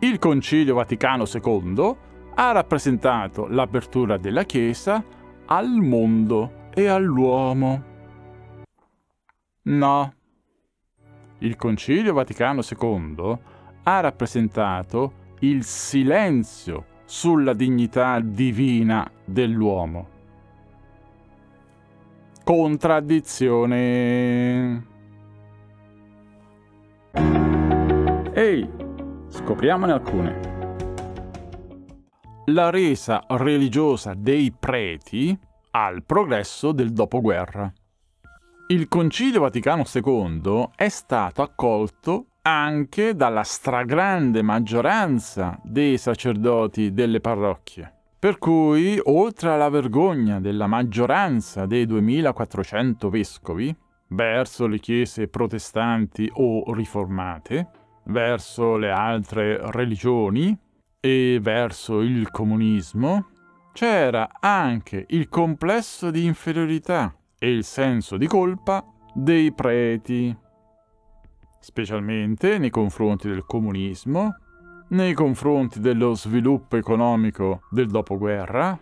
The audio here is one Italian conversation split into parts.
Il Concilio Vaticano II ha rappresentato l'apertura della Chiesa al mondo e all'uomo. No. Il Concilio Vaticano II ha rappresentato il silenzio sulla dignità divina dell'uomo. Contraddizione. Ehi, scopriamone alcune. La resa religiosa dei preti al progresso del dopoguerra. Il Concilio Vaticano II è stato accolto anche dalla stragrande maggioranza dei sacerdoti delle parrocchie. Per cui, oltre alla vergogna della maggioranza dei 2400 vescovi verso le chiese protestanti o riformate, verso le altre religioni e verso il comunismo, c'era anche il complesso di inferiorità e il senso di colpa dei preti, specialmente nei confronti del comunismo, nei confronti dello sviluppo economico del dopoguerra,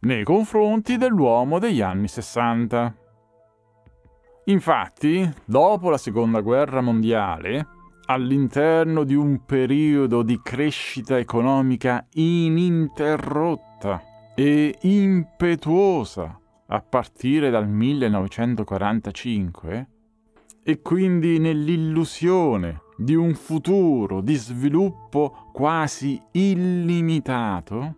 nei confronti dell'uomo degli anni 60. Infatti, dopo la Seconda Guerra Mondiale, all'interno di un periodo di crescita economica ininterrotta e impetuosa a partire dal 1945 e quindi nell'illusione di un futuro di sviluppo quasi illimitato,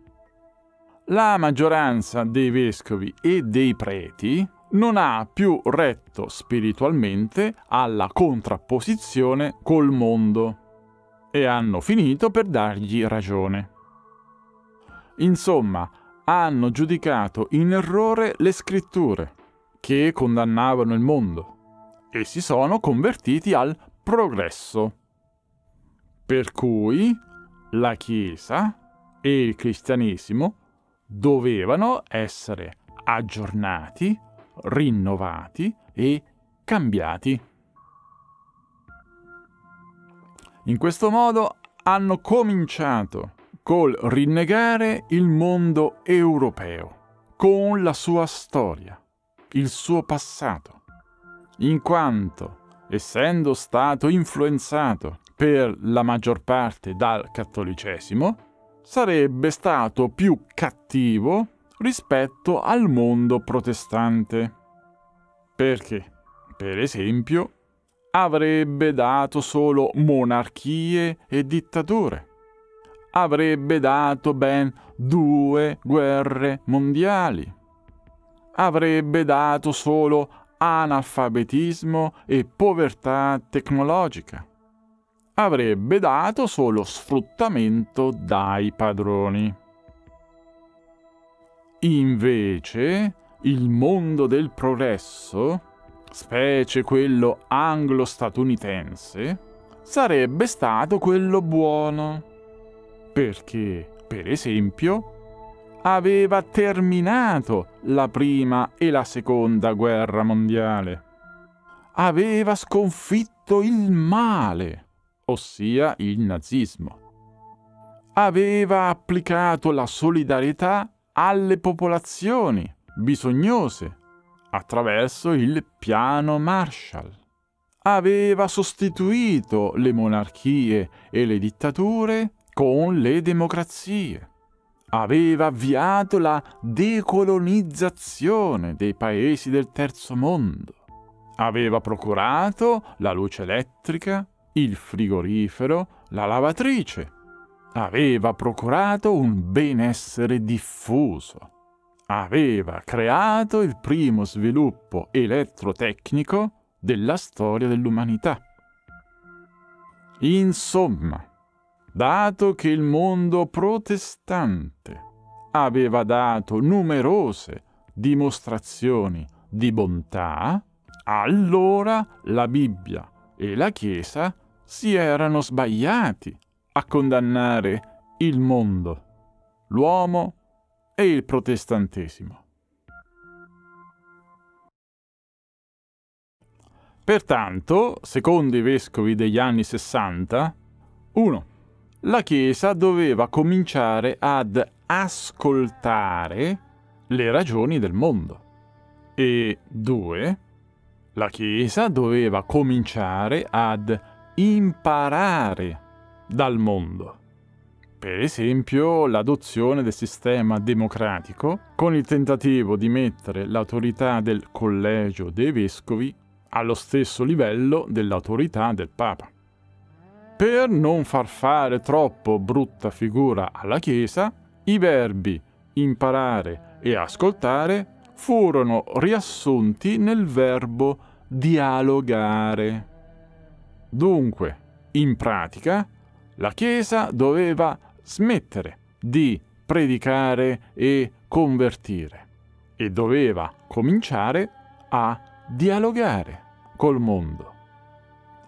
la maggioranza dei vescovi e dei preti non ha più retto spiritualmente alla contrapposizione col mondo e hanno finito per dargli ragione. Insomma, hanno giudicato in errore le scritture che condannavano il mondo e si sono convertiti al progresso. Per cui la Chiesa e il cristianesimo dovevano essere aggiornati rinnovati e cambiati. In questo modo hanno cominciato col rinnegare il mondo europeo, con la sua storia, il suo passato, in quanto, essendo stato influenzato per la maggior parte dal cattolicesimo, sarebbe stato più cattivo rispetto al mondo protestante. Perché, per esempio, avrebbe dato solo monarchie e dittature. Avrebbe dato ben due guerre mondiali. Avrebbe dato solo analfabetismo e povertà tecnologica. Avrebbe dato solo sfruttamento dai padroni. Invece, il mondo del progresso, specie quello anglo-statunitense, sarebbe stato quello buono. Perché, per esempio, aveva terminato la prima e la seconda guerra mondiale. Aveva sconfitto il male, ossia il nazismo. Aveva applicato la solidarietà alle popolazioni bisognose attraverso il piano Marshall. Aveva sostituito le monarchie e le dittature con le democrazie. Aveva avviato la decolonizzazione dei paesi del terzo mondo. Aveva procurato la luce elettrica, il frigorifero, la lavatrice aveva procurato un benessere diffuso, aveva creato il primo sviluppo elettrotecnico della storia dell'umanità. Insomma, dato che il mondo protestante aveva dato numerose dimostrazioni di bontà, allora la Bibbia e la Chiesa si erano sbagliati a condannare il mondo, l'uomo e il protestantesimo. Pertanto, secondo i vescovi degli anni 60, 1. la Chiesa doveva cominciare ad ascoltare le ragioni del mondo. E due, la Chiesa doveva cominciare ad imparare dal mondo. Per esempio, l'adozione del sistema democratico con il tentativo di mettere l'autorità del collegio dei vescovi allo stesso livello dell'autorità del Papa. Per non far fare troppo brutta figura alla Chiesa, i verbi imparare e ascoltare furono riassunti nel verbo dialogare. Dunque, in pratica, la Chiesa doveva smettere di predicare e convertire e doveva cominciare a dialogare col mondo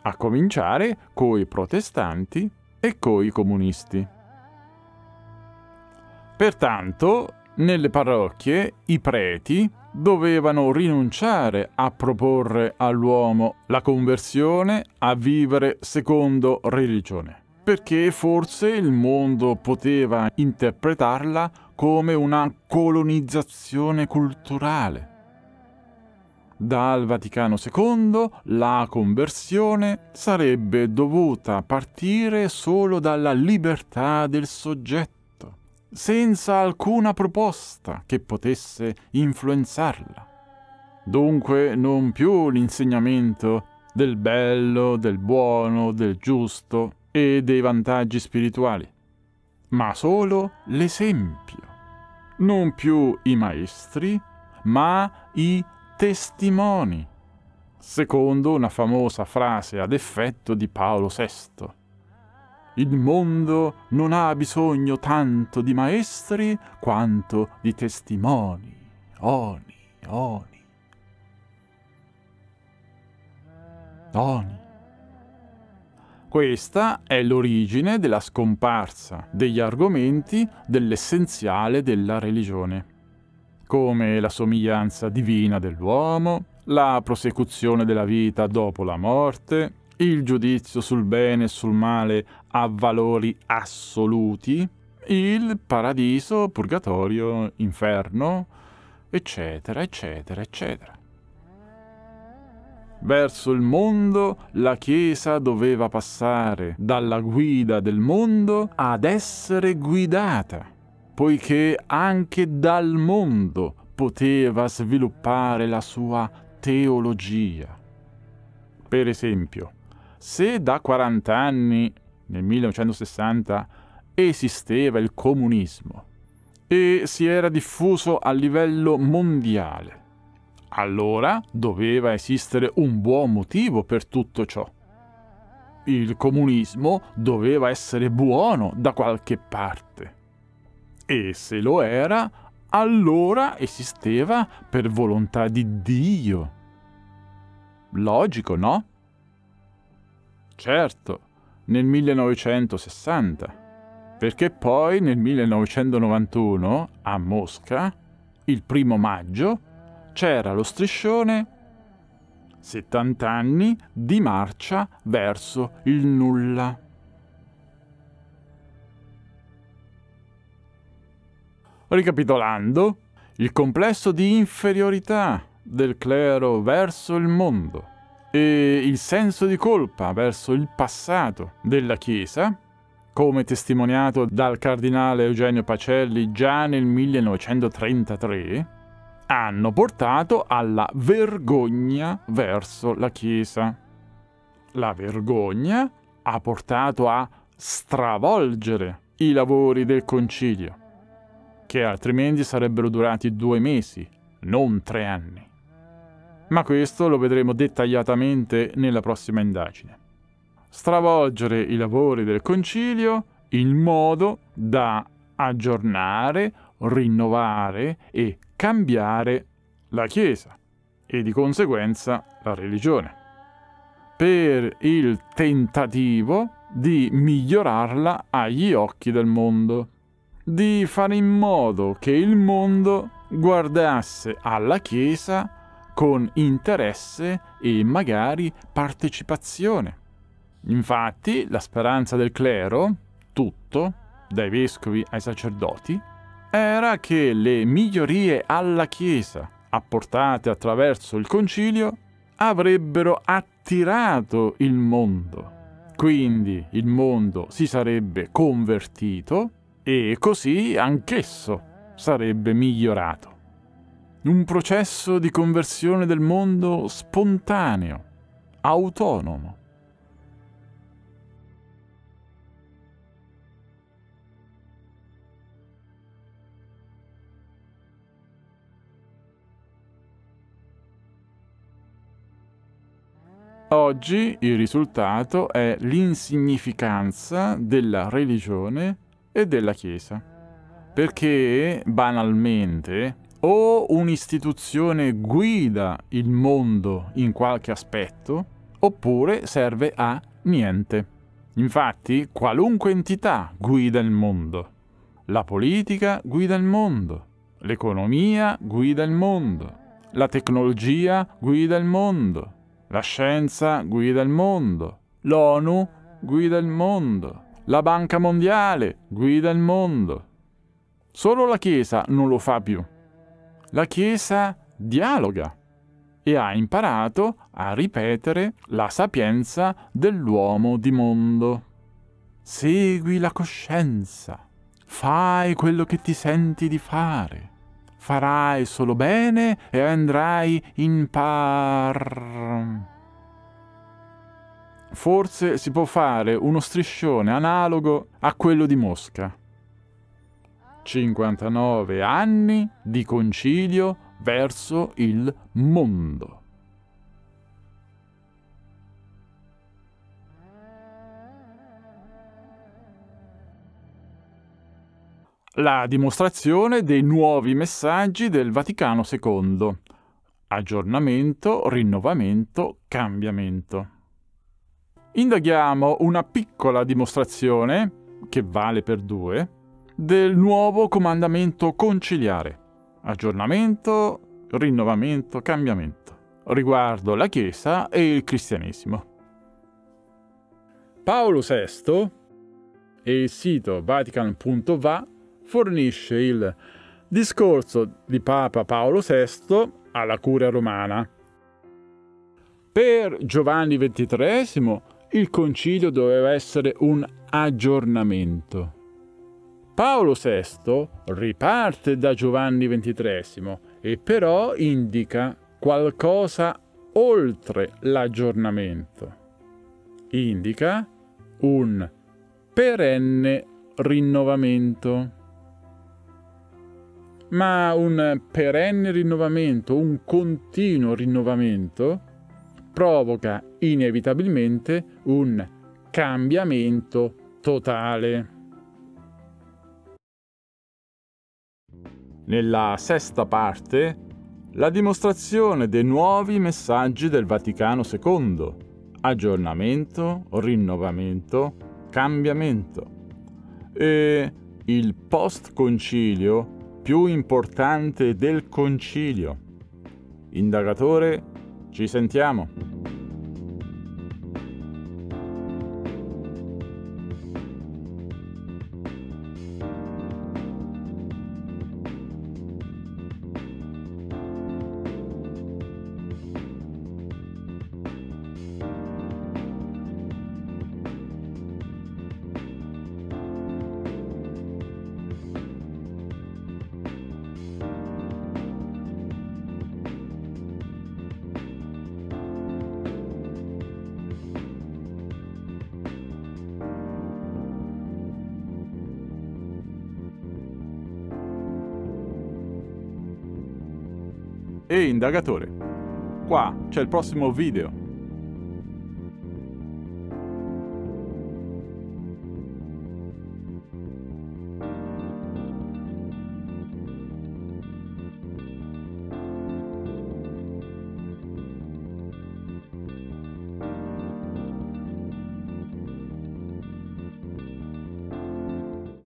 a cominciare coi protestanti e coi comunisti. Pertanto, nelle parrocchie i preti dovevano rinunciare a proporre all'uomo la conversione a vivere secondo religione, perché forse il mondo poteva interpretarla come una colonizzazione culturale dal Vaticano II la conversione sarebbe dovuta partire solo dalla libertà del soggetto, senza alcuna proposta che potesse influenzarla. Dunque non più l'insegnamento del bello, del buono, del giusto e dei vantaggi spirituali, ma solo l'esempio. Non più i maestri, ma i testimoni, secondo una famosa frase ad effetto di Paolo VI. Il mondo non ha bisogno tanto di maestri quanto di testimoni. Oni, oni. Oni. Questa è l'origine della scomparsa degli argomenti dell'essenziale della religione come la somiglianza divina dell'uomo, la prosecuzione della vita dopo la morte, il giudizio sul bene e sul male a valori assoluti, il paradiso, purgatorio, inferno, eccetera, eccetera, eccetera. Verso il mondo la Chiesa doveva passare dalla guida del mondo ad essere guidata poiché anche dal mondo poteva sviluppare la sua teologia. Per esempio, se da 40 anni, nel 1960, esisteva il comunismo e si era diffuso a livello mondiale, allora doveva esistere un buon motivo per tutto ciò. Il comunismo doveva essere buono da qualche parte. E se lo era, allora esisteva per volontà di Dio. Logico, no? Certo, nel 1960, perché poi nel 1991 a Mosca, il primo maggio, c'era lo striscione 70 anni di marcia verso il nulla. Ricapitolando, il complesso di inferiorità del clero verso il mondo e il senso di colpa verso il passato della Chiesa, come testimoniato dal cardinale Eugenio Pacelli già nel 1933, hanno portato alla vergogna verso la Chiesa. La vergogna ha portato a stravolgere i lavori del concilio che altrimenti sarebbero durati due mesi, non tre anni. Ma questo lo vedremo dettagliatamente nella prossima indagine. Stravolgere i lavori del concilio in modo da aggiornare, rinnovare e cambiare la Chiesa e di conseguenza la religione, per il tentativo di migliorarla agli occhi del mondo di fare in modo che il mondo guardasse alla Chiesa con interesse e magari partecipazione. Infatti la speranza del clero, tutto, dai vescovi ai sacerdoti, era che le migliorie alla Chiesa apportate attraverso il concilio avrebbero attirato il mondo. Quindi il mondo si sarebbe convertito e così anch'esso sarebbe migliorato. Un processo di conversione del mondo spontaneo, autonomo. Oggi il risultato è l'insignificanza della religione e della Chiesa, perché banalmente o un'istituzione guida il mondo in qualche aspetto, oppure serve a niente. Infatti, qualunque entità guida il mondo. La politica guida il mondo, l'economia guida il mondo, la tecnologia guida il mondo, la scienza guida il mondo. L'ONU guida il mondo. La Banca Mondiale guida il mondo. Solo la Chiesa non lo fa più. La Chiesa dialoga e ha imparato a ripetere la sapienza dell'uomo di mondo. Segui la coscienza, fai quello che ti senti di fare farai solo bene e andrai in par. Forse si può fare uno striscione analogo a quello di Mosca. 59 anni di concilio verso il mondo. La dimostrazione dei nuovi messaggi del Vaticano II. Aggiornamento, rinnovamento, cambiamento. Indaghiamo una piccola dimostrazione, che vale per due, del nuovo comandamento conciliare. Aggiornamento, rinnovamento, cambiamento. Riguardo la Chiesa e il cristianesimo. Paolo VI e il sito vatican.va fornisce il discorso di Papa Paolo VI alla curia romana. Per Giovanni XXIII il concilio doveva essere un aggiornamento. Paolo VI riparte da Giovanni XXIII e però indica qualcosa oltre l'aggiornamento. Indica un perenne rinnovamento ma un perenne rinnovamento, un continuo rinnovamento, provoca inevitabilmente un cambiamento totale. Nella sesta parte, la dimostrazione dei nuovi messaggi del Vaticano II, aggiornamento, rinnovamento, cambiamento e il post-concilio più importante del concilio. Indagatore, ci sentiamo. E indagatore. Qua c'è il prossimo video.